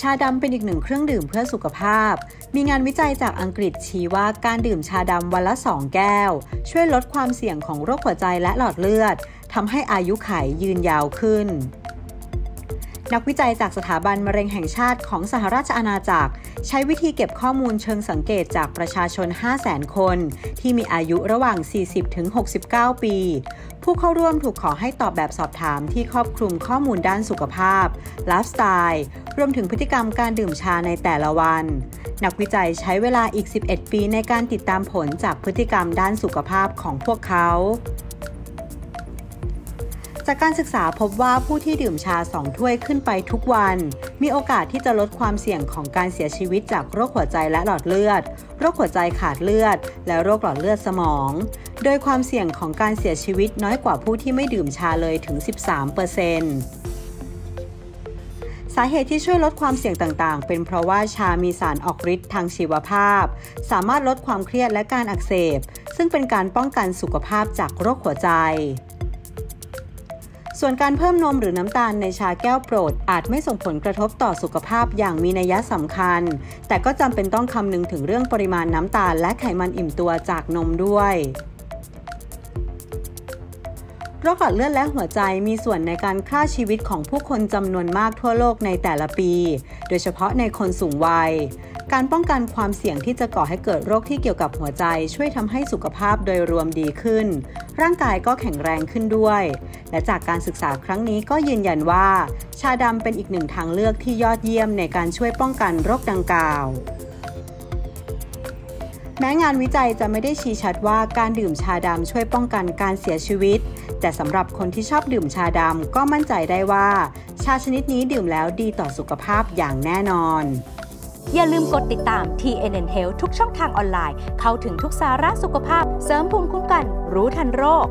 ชาดำเป็นอีกหนึ่งเครื่องดื่มเพื่อสุขภาพ มีงานวิจัยจากอังกฤษชี้ว่าการดื่มชาดำวันละ 2 แก้ว ช่วยลดความเสี่ยงของโรคหัวใจและหลอดเลือดทำให้อายุขัยยืนยาวขึ้น นักวิจัยจากสถาบันมะเร็งแห่งชาติของสหราชอาณาจักร ใช้วิธีเก็บข้อมูลเชิงสังเกตจากประชาชน 500,000 คน ที่มีอายุระหว่าง 40-69 ปี ผู้เข้าร่วมถูกขอให้ตอบแบบสอบถามที่ครอบคลุมข้อมูลด้านสุขภาพไลฟ์สไตล์รวมถึงพฤติกรรมการดื่มชาในแต่ละวัน นักวิจัยใช้เวลาอีก 11 ปีในการติดตามผลจากพฤติกรรมด้านสุขภาพของพวกเขา จากการศึกษาพบว่าผู้ที่ดื่มชาสองถ้วยขึ้นไปทุกวัน มีโอกาสที่จะลดความเสี่ยงของการเสียชีวิตจากโรคหัวใจและหลอดเลือด โรคหัวใจขาดเลือด และโรคหลอดเลือดสมอง โดยความเสี่ยงของการเสียชีวิตน้อยกว่าผู้ที่ไม่ดื่มชาเลยถึง 13เปอร์เซ็นต์สาเหตุที่ช่วยลดความเสี่ยงต่างๆ เป็นเพราะว่าชามีสารออกฤทธิ์ทางชีวภาพ สามารถลดความเครียดและการอักเสบ ซึ่งเป็นการป้องกันสุขภาพจากโรคหัวใจ ส่วนการเพิ่มนมหรือน้ำตาลในชาแก้วโปรด อาจไม่ส่งผลกระทบต่อสุขภาพอย่างมีนัยสำคัญ แต่ก็จำเป็นต้องคำนึงถึงเรื่องปริมาณน้ำตาลและไขมันอิ่มตัวจากนมด้วย รคหลอดเลือดและหัวใจมีส่วนในการฆ่าชีวิตของผู้คนจำนวนมากทั่วโลกในแต่ละปี โดยเฉพาะในคนสูงวัย การป้องกันความเสี่ยงที่จะก่อให้เกิดโรคที่เกี่ยวกับหัวใจ ช่วยทำให้สุขภาพโดยรวมดีขึ้น ร่างกายก็แข็งแรงขึ้นด้วย และจากการศึกษาครั้งนี้ก็ยืนยันว่า ชาดำเป็นอีกหนึ่งทางเลือกที่ยอดเยี่ยมในการช่วยป้องกันโรคดังกล่าว แม้งานวิจัยจะไม่ได้ชี้ชัดว่าการดื่มชาดำช่วยป้องกันการเสียชีวิต แต่สำหรับคนที่ชอบดื่มชาดำก็มั่นใจได้ว่า ชาชนิดนี้ดื่มแล้วดีต่อสุขภาพอย่างแน่นอน อย่าลืมกดติดตาม TNN Health ทุกช่องทางออนไลน์ เข้าถึงทุกสาระสุขภาพ เสริมภูมิคุ้มกัน รู้ทันโรค